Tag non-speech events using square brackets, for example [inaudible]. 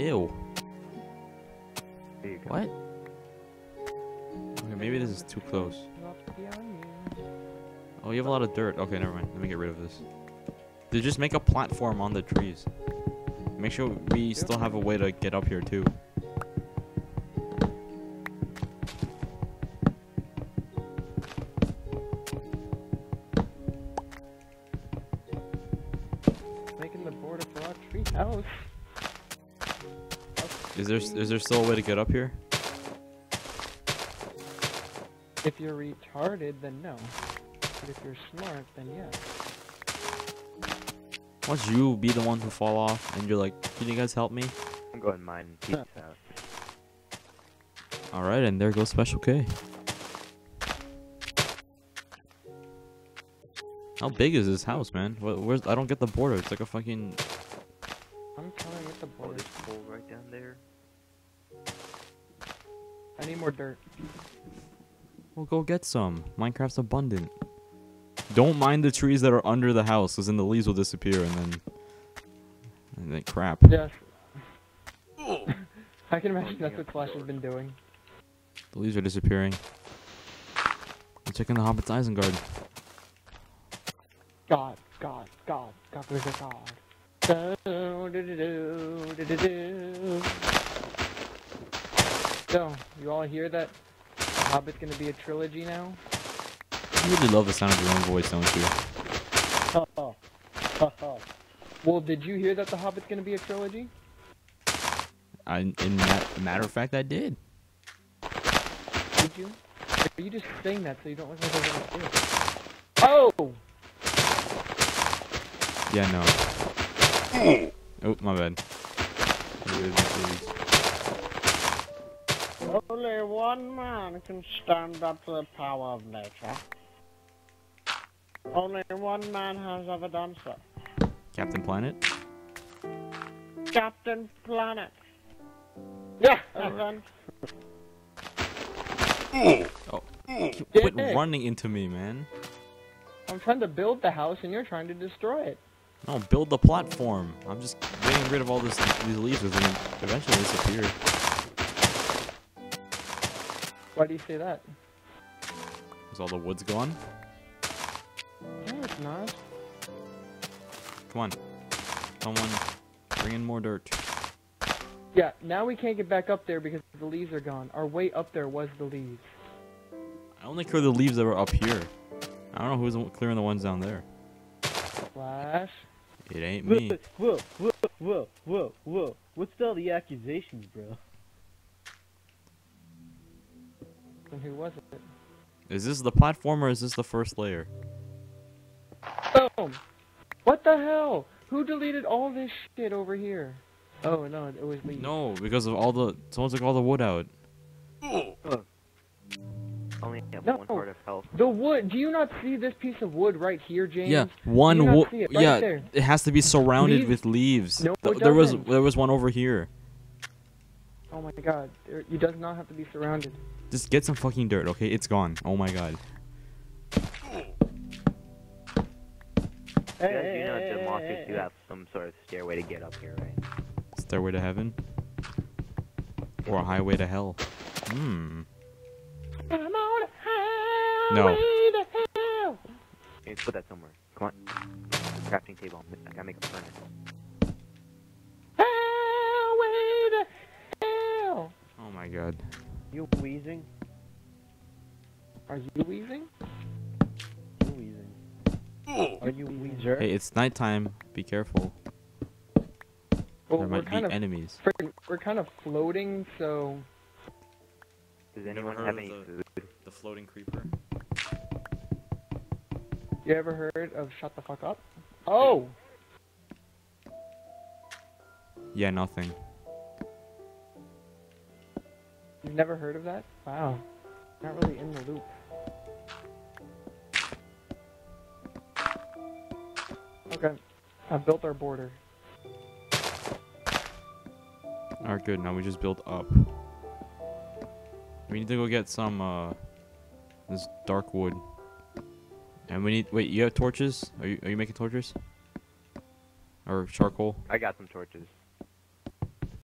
Ew. There you go. What? Okay, maybe this is too close. Oh, you have a lot of dirt. Okay, never mind. Let me get rid of this. They just make a platform on the trees. Make sure we still have a way to get up here too. Making the border for our tree house. Is there is there still a way to get up here? If you're retarded, then no. But if you're smart, then yes. Once you be the one to fall off and you're like, can you guys help me? I'm going mine. Peace out. All right, and there goes Special K. How big is this house, man? Where's I don't get the border. It's like a fucking. I'm trying to get the Oh, border. there's coal right down there. I need more dirt. Well, go get some. Minecraft's abundant. Don't mind the trees that are under the house, cause then the leaves will disappear and then. And then crap. Yes. [laughs] I can imagine that's what Flash has been doing. The leaves are disappearing. I'm checking the Hobbit's Isengard. God, God, God, God, there's a God. So, you all hear that Hobbit's gonna be a trilogy now? You really love the sound of your own voice, don't you? Ha ha. Ha ha. Well, did you hear that the Hobbit's gonna be a trilogy? I, in ma- matter of fact, I did. Did you? Are you just saying that so you don't look like a little kid? Oh! Yeah, no. Oh, my bad. Only one man can stand up to the power of nature. Only one man has ever done so. Captain Planet? Captain Planet. Yeah! And then Oh. Mm. Quit Yeah. running into me, man. I'm trying to build the house and you're trying to destroy it. No, build the platform. I'm just getting rid of all this these leaves and eventually disappear. Why do you say that? Is all the woods gone? No, it's not. Come on. Someone bring in more dirt. Yeah, now we can't get back up there because the leaves are gone. Our way up there was the leaves. I only clear the leaves that were up here. I don't know who's clearing the ones down there. Flash. It ain't me. whoa, whoa, whoa, whoa, whoa. What's all the accusations, bro? And who was it? Is this the platform or is this the first layer? Boom! What the hell? Who deleted all this shit over here? Oh no, it was me. No, because of all the someone took all the wood out. Only have No. one heart of health. The wood. Do you not see this piece of wood right here, James? Yeah, one wood. right Yeah, there? it has to be surrounded Leaves? with leaves. No, Th- it there was there was one over here. Oh my god. There, it does not have to be surrounded. Just get some fucking dirt, okay? It's gone. Oh my god. You guys do know that the monsters do have some sort of stairway to get up here, right? Stairway to heaven. Or a highway to hell. Hmm. I'm on No. highway to hell. Let's put that somewhere. Come on. Crafting table. I gotta make a furnace. Highway to hell. Oh my god. You wheezing? Are you wheezing? You wheezing. Are you wheezer? Hey, it's nighttime. Be careful. Well, there might be of enemies. we're kind of floating, so Does anyone have any food? You ever heard of shut the fuck up? Oh, Yeah, nothing. you've never heard of that? Wow, not really in the loop. Okay, I built our border. Alright, good. Now we just build up. We need to go get some, uh, this dark wood. And we need, wait, you have torches? Are you, are you making torches? Or charcoal? I got some torches.